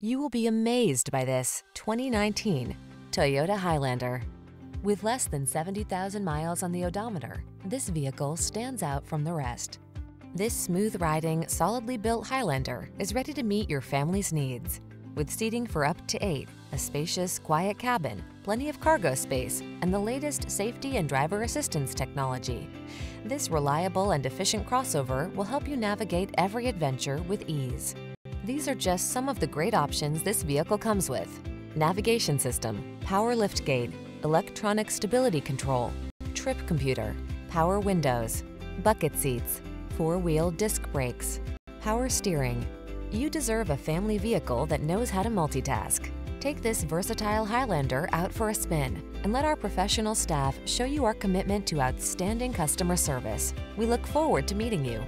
You will be amazed by this 2019 Toyota Highlander. With less than 70,000 miles on the odometer, this vehicle stands out from the rest. This smooth-riding, solidly built Highlander is ready to meet your family's needs. With seating for up to eight, a spacious, quiet cabin, plenty of cargo space, and the latest safety and driver assistance technology. This reliable and efficient crossover will help you navigate every adventure with ease. These are just some of the great options this vehicle comes with. Navigation system, power liftgate, electronic stability control, trip computer, power windows, bucket seats, four-wheel disc brakes, power steering. You deserve a family vehicle that knows how to multitask. Take this versatile Highlander out for a spin and let our professional staff show you our commitment to outstanding customer service. We look forward to meeting you.